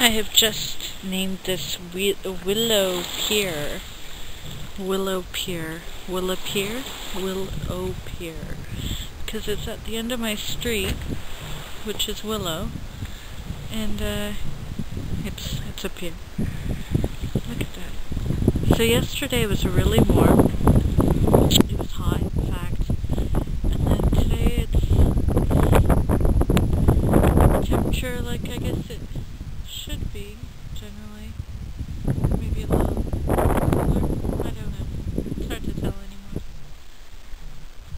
I have just named this Willow Pier. Willow Pier. Willow Pier? Willow Pier. Because it's at the end of my street, which is Willow, and uh, it's, it's a pier. Look at that. So yesterday was really warm. Maybe a little cooler? I don't know. It's hard to tell anymore.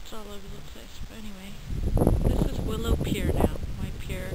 It's all over the place. But anyway, this is Willow Pier now. My pier